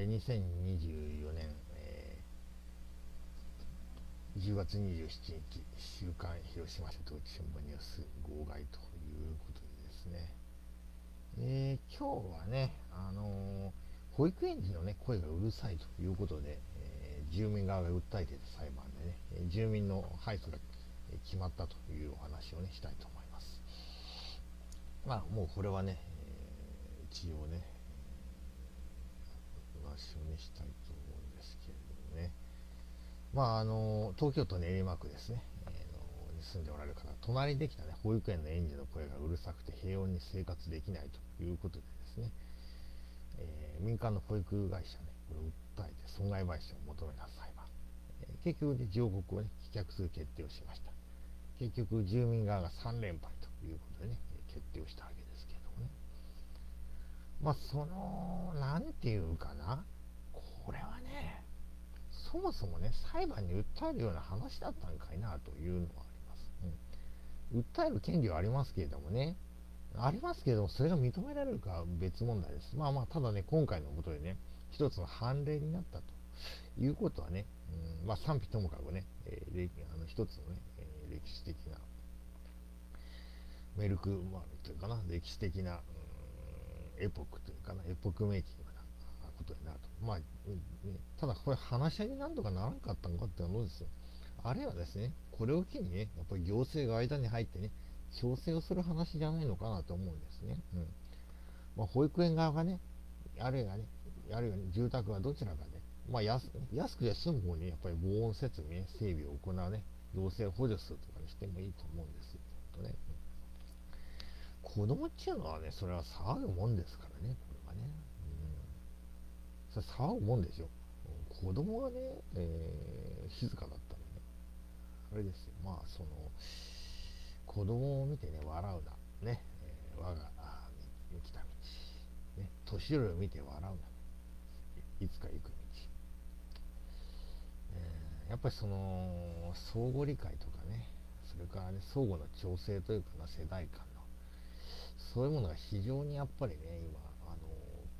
えー、2024年、えー、10月27日、週刊広島市統一新聞ニュース号外ということでですね、えー、今日はね、あの保育園児の、ね、声がうるさいということで、え住民側が訴えていた裁判でね、住民の敗訴が決まったというお話をね、したいと思います。まあ、もうこれはね、え一応ね、話をね、したいと思うんですけれどもね。まあ、あの、東京都練馬区ですね、えー、のに住んでおられる方、隣にできたね、保育園の園児の声がうるさくて平穏に生活できないということでですね、えー、民間の保育会社ね、これを訴えて損害賠償を求めた裁判。えー、結局、ね、上告をね、棄却する決定をしました。結局、住民側が3連敗ということでね、決定をしたわけです。まあ、その、なんていうかな、これはね、そもそもね、裁判に訴えるような話だったんかいなというのはあります。うん、訴える権利はありますけれどもね、ありますけれども、それが認められるかは別問題です。まあまあ、ただね、今回のことでね、一つの判例になったということはね、うん、まあ賛否ともかくね、えー、あの一つのね、えー、歴史的な、メルクマールというかな、歴史的な、エポックというかな、エポックメイキングなことになると。まあ、ね、ただこれ話し合いになんとかならんかったのかって思うんですよ。あるいはですね、これを機にね、やっぱり行政が間に入ってね、調整をする話じゃないのかなと思うんですね。うん。まあ、保育園側がね、あるいはね、あるいは、ね、住宅はどちらかで、まあ安、安くて済む方にやっぱり防音設備、ね、整備を行うね、行政補助するとかにしてもいいと思うんですよ。とね。子供っていうのはね、それは騒ぐもんですからね、これはね。それ騒ぐもんでしょ。子供がね、えー、静かだったらね、あれですよ。まあ、その、子供を見てね、笑うな。ね、えー、我が来た道。ね、年寄りを見て笑うな。いつか行く道。えー、やっぱりその、相互理解とかね、それからね、相互の調整というかな、世代間、そういうものが非常にやっぱりね、今、あの、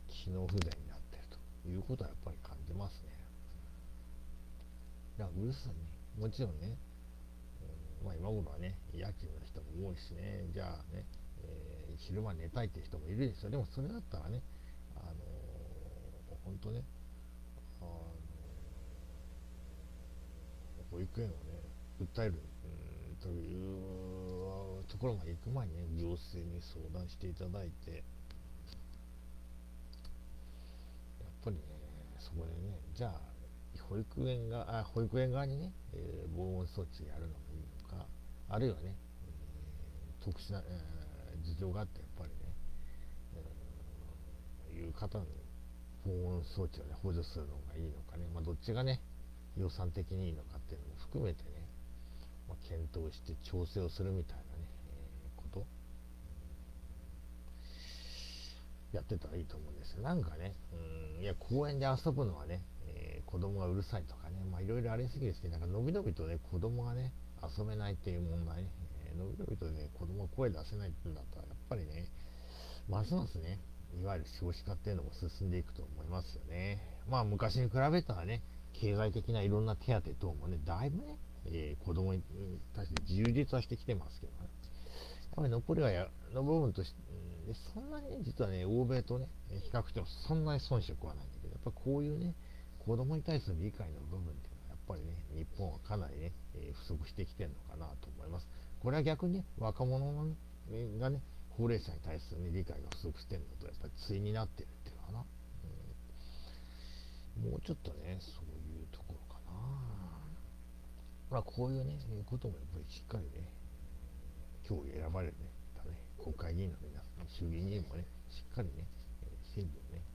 機能不全になってるということはやっぱり感じますね。だからうるさいね。もちろんね、うん、まあ今頃はね、夜勤の人も多いしね、じゃあね、えー、昼間寝たいって人もいるでしょ。でもそれだったらね、あのー、本当ね、あのー、保育園をね、訴える、うん、というところまで行く前にね、行政に相談していただいてやっ、ぱりね、そこでね、じゃあ、保育園が、あ保育園側にね、えー、防音装置やるのがいいのか、あるいはね、えー、特殊な、えー、事情があって、やっぱりね、えー、いう方に防音装置をね、補助するのがいいのかね、まあ、どっちがね、予算的にいいのかっていうのも含めてね、まあ、検討して調整をするみたいなね、やってたらいいと思うんですよ。なんかね、うん、いや、公園で遊ぶのはね、えー、子供がうるさいとかね、まあいろいろありすぎですけど、なんかのびのびとね、子供がね、遊べないっていう問題ね、えー、のびのびとね、子供が声出せないっていうんだったら、やっぱりね、ますますね、いわゆる少子化っていうのも進んでいくと思いますよね。まあ昔に比べたらね、経済的ないろんな手当等もね、だいぶね、えー、子供に対して充実はしてきてますけどね。やっぱり残りはやの部分として、そんなに実はね、欧米とね、比較してもそんなに遜色はないんだけど、やっぱこういうね、子供に対する理解の部分っていうのは、やっぱりね、日本はかなりね、えー、不足してきてるのかなと思います。これは逆にね、若者の、ね、がね、高齢者に対する、ね、理解が不足してるのと、やっぱり対になってるっていうのかな。うん、もうちょっとね、そういうところかな。まあ、こういうね、こともやっぱりしっかりね、選ばれるね、国会議員の皆さん、衆議院議員もね、しっかりね、整備をね、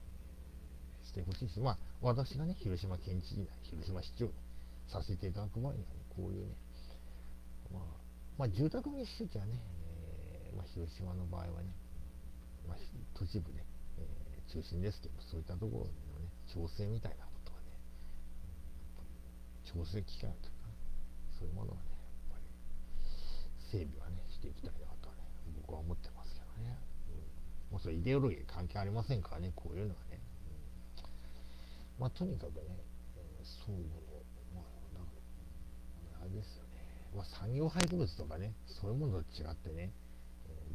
してほしいし、まあ、私がね、広島県知事広島市長させていただく前にはね、こういうね、まあ、まあ、住宅密集地はね、えー、まあ、広島の場合はね、まあ、都市部ね、えー、中心ですけど、そういったところのね、調整みたいなことはね、調整機関というか、そういうものはね、やっぱり整備はね、していきたいなとね僕は思ってますけどね。うん、もうそれイデオロギー関係ありませんからね、こういうのはね。まあ、とにかくね、えー、相互の、まあ、なんかあれですよね、まあ、産業廃棄物とかね、そういうものと違ってね、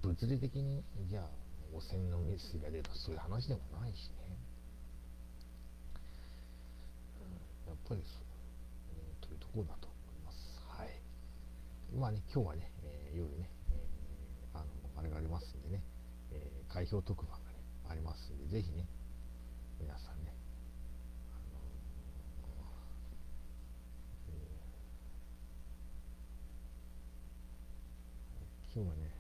物理的に、じゃあ、汚染の水が出たそういう話でもないしね、やっぱりそう、えー、というところだと思います。はい。まあね、今日はね、えー、夜ね、えー、あの、あれがありますんでね、えー、開票特番がね、ありますんで、ぜひね、皆さんね、今日はね、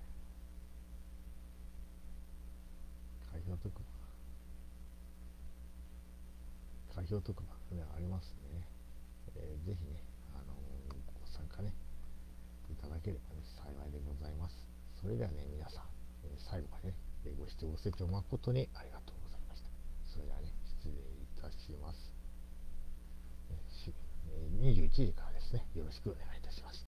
開票特番、開票特番ね、ありますんでね、えー、ぜひね、ただければ、幸いでございます。それではね、皆さん、え、最後までね、ご視聴ご清聴誠にありがとうございました。それではね、失礼いたします。21時からですね、よろしくお願いいたします。